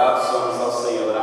adorados somos ao Senhor.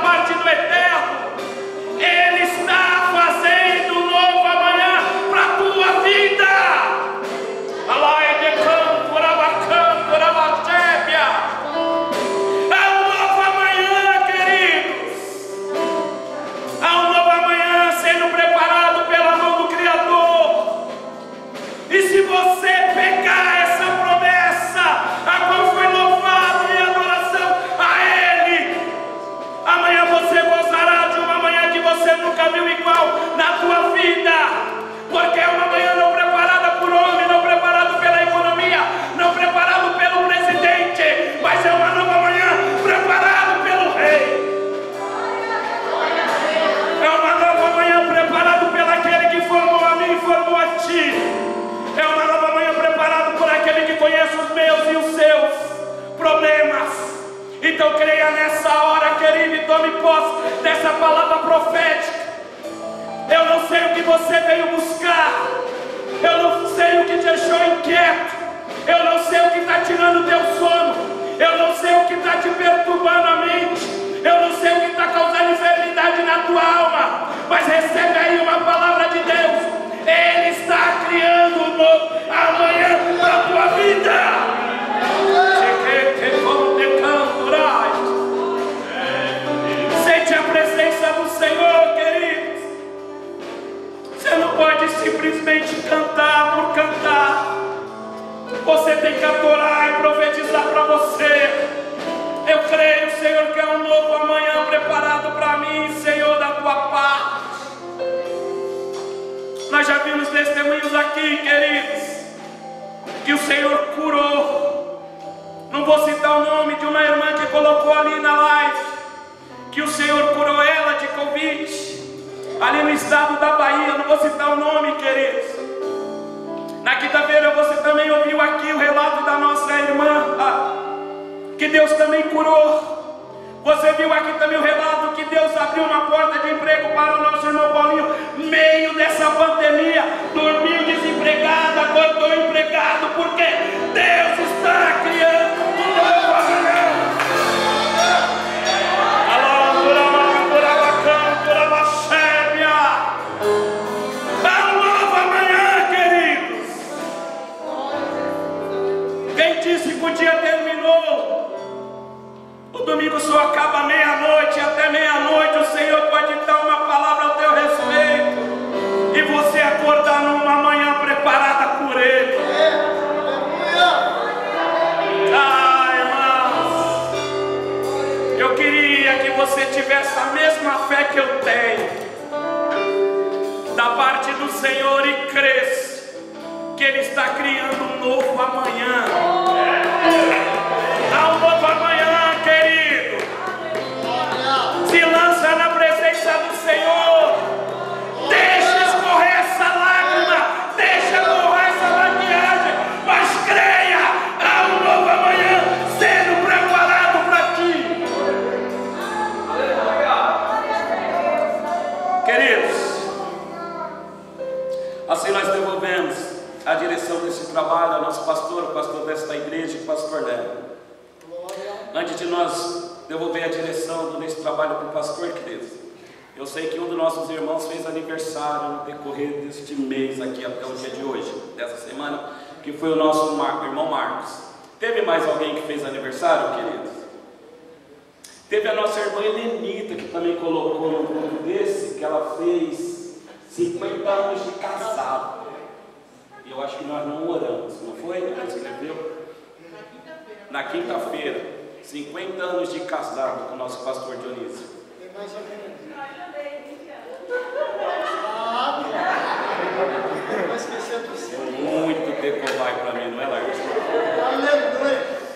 Parte do Eterno. Creia nessa hora, querido, e tome posse dessa palavra profética. Eu não sei o que você veio buscar. Eu não sei o que te deixou inquieto. Eu não sei o que está tirando o teu sono. Eu não sei o que está te perturbando a mente. Eu não sei o que está causando enfermidade na tua alma. Mas recebe aí uma palavra de Deus. Curou. Você viu aqui também o relato que Deus abriu uma porta de emprego para o nosso irmão Paulinho, meio dessa pandemia, dormiu desempregado, acordou empregado, porque Deus está criando domingo só acaba meia-noite, até meia-noite o Senhor pode dar uma palavra ao teu respeito e você acordar numa manhã preparada por Ele. Ah, irmãos, eu queria que você tivesse a mesma fé que eu tenho, da parte do Senhor e cresça que Ele está criando um novo amanhã. Há um novo amanhã, pastor, o pastor desta igreja, o pastor Léo. Antes de nós devolver a direção desse trabalho para o pastor, queridos, eu sei que um dos nossos irmãos fez aniversário no decorrer deste mês aqui até o dia de hoje, dessa semana, que foi o nosso Mar irmão Marcos. Teve mais alguém que fez aniversário, queridos? Teve a nossa irmã Helenita, que também colocou no grupo desse, que ela fez 50 anos de casado. Eu acho que nós não oramos, não foi? Ela escreveu? Na quinta-feira, 50 anos de casado com o nosso pastor Dionísio. Muito decolar para mim, não é, Larissa?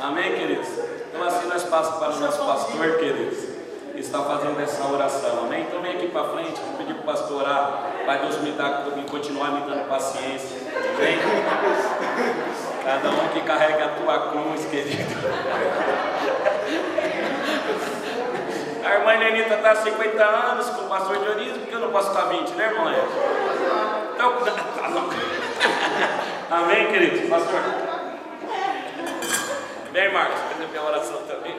Amém, queridos? Então assim nós passamos para o nosso pastor, queridos. Está fazendo essa oração, amém? Então vem aqui para frente, vou pedir para o pastor orar, para Deus me dar, me continuar me dando paciência, vem? Cada um que carrega a tua cruz, querido. A irmã Lenita está há 50 anos com o pastor Dionísio, porque eu não posso estar 20, né, irmã? Então, tá não. Amém, querido? Pastor. Vem, Marcos, fazer minha oração também.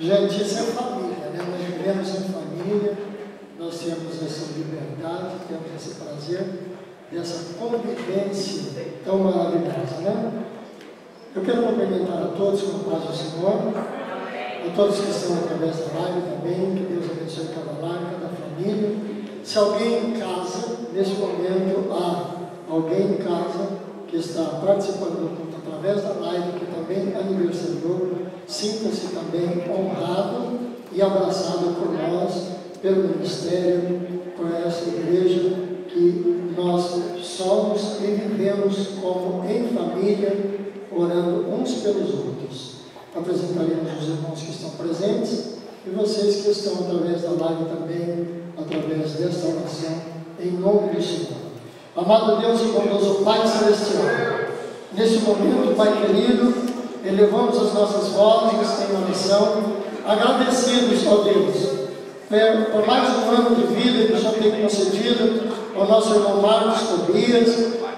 Gente, isso é família, né? Nós vivemos em família, nós temos essa liberdade, temos esse prazer dessa convivência tão maravilhosa, né? Eu quero cumprimentar a todos com a paz do Senhor, a todos que estão através da live também, que Deus abençoe cada lar, cada família. Se alguém em casa, nesse momento, há alguém em casa que está participando através da live, que também aniversariou, sinta-se também honrado e abraçado por nós, pelo ministério, por essa igreja que nós somos e vivemos como em família, orando uns pelos outros. Apresentaremos os irmãos que estão presentes e vocês que estão através da live também, através desta oração, em nome do Senhor. Amado Deus e bondoso Pai Celestial, nesse momento, Pai querido, elevamos as nossas vozes em oração, agradecidos, ó Deus, por mais um ano de vida que o Senhor tem concedido ao nosso irmão Marcos Tobias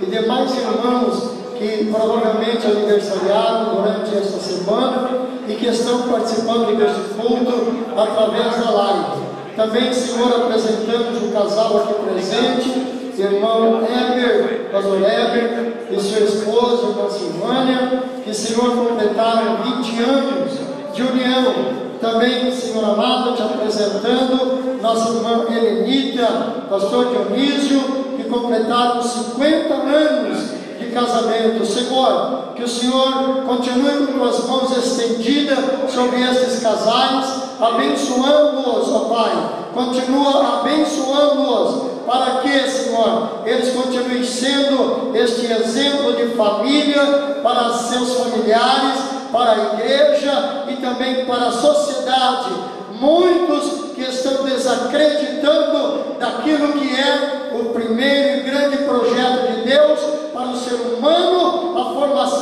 e demais irmãos que provavelmente aniversariaram durante esta semana e que estão participando deste culto através da live. Também, Senhor, apresentamos o casal aqui presente, irmão Eber, pastor Eber e sua esposa, irmã Silvânia, que, Senhor, completaram 20 anos de união. Também, Senhor amado, te apresentando nossa irmã Helenita, pastor Dionísio, que completaram 50 anos casamento. Senhor, que o Senhor continue com as mãos estendidas sobre estes casais, abençoando-os, ó Pai. Continua abençoando-os para que, Senhor, eles continuem sendo este exemplo de família para seus familiares, para a igreja e também para a sociedade. Muitos que estão desacreditando daquilo que é o primeiro e grande projeto de Deus para o ser humano,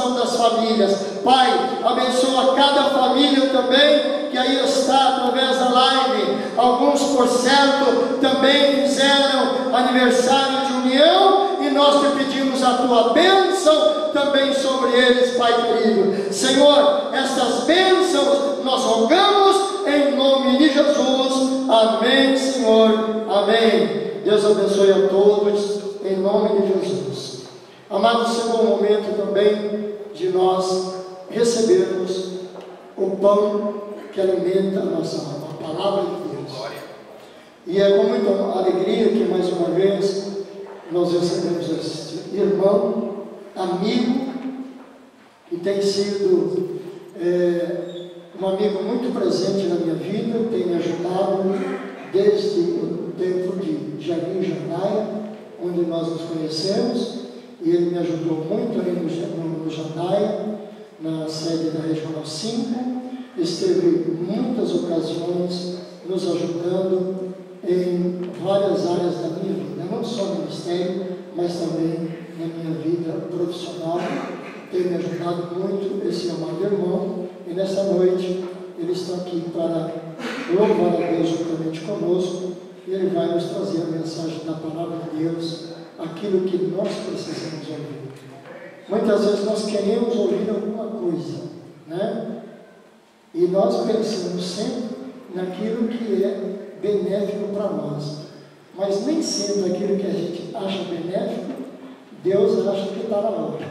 das famílias. Pai, abençoa cada família também que aí está através da live. Alguns, por certo, também fizeram aniversário de união e nós te pedimos a tua bênção também sobre eles, Pai querido. Senhor, estas bênçãos nós rogamos em nome de Jesus. Amém, Senhor. Amém. Deus abençoe a todos em nome de Jesus. Amados, chegou o momento também de nós recebermos o pão que alimenta a nossa alma, a palavra de Deus. E é com muita alegria que mais uma vez nós recebemos este irmão, amigo, que tem sido é, um amigo muito presente na minha vida, tem me ajudado desde o tempo de Jardim Jandaia, onde nós nos conhecemos e ele me ajudou muito aí no, no Jandaia, na sede da Regional 5, esteve em muitas ocasiões nos ajudando em várias áreas da minha vida, não só no ministério, mas também na minha vida profissional. Tem me ajudado muito esse amado irmão, e nessa noite ele está aqui para louvar a Deus juntamente conosco, e ele vai nos trazer a mensagem da palavra de Deus aquilo que nós precisamos ouvir. Muitas vezes nós queremos ouvir alguma coisa, né? E nós pensamos sempre naquilo que é benéfico para nós. Mas nem sempre aquilo que a gente acha benéfico, Deus acha que está na hora.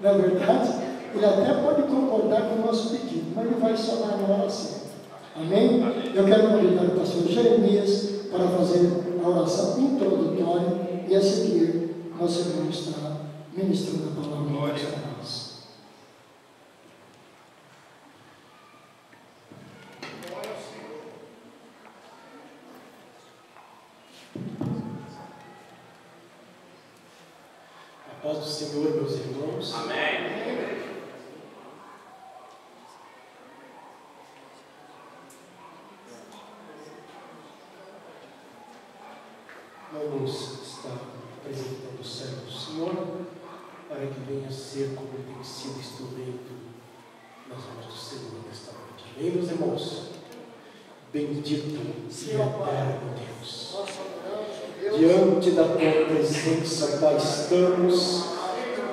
Na é verdade, Ele até pode concordar com o nosso pedido, mas Ele vai sonar na hora certa. Amém? Eu quero convidar o pastor Jeremias para fazer a oração introdutória e a seguir nós vamos estar ministrando a palavra de Deus para nós. A paz do Senhor, meus irmãos. Amém. Vamos estar apresentando o servo do Senhor para que venha ser como tem sido instrumento nas mãos do Senhor nesta noite. Amém, meus irmãos? Bendito e eterno Deus. Diante da tua presença, Pai, estamos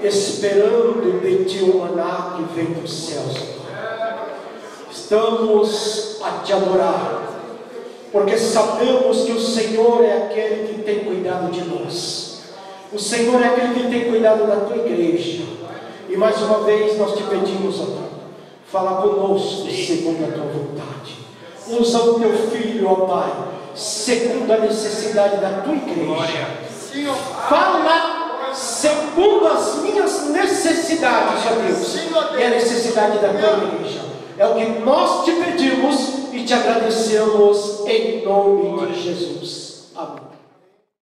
esperando de ti o maná que vem dos céus. Estamos a te adorar porque sabemos que o Senhor é aquele que tem cuidado de nós. O Senhor é aquele que tem cuidado da tua igreja. E mais uma vez nós te pedimos, ó Pai, fala conosco segundo a tua vontade. Usa o teu filho, ó Pai, segundo a necessidade da tua igreja. Fala segundo as minhas necessidades, ó Deus, e a necessidade da tua igreja. É o que nós te pedimos e te agradecemos em nome de Jesus. Amém.